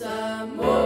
Some more.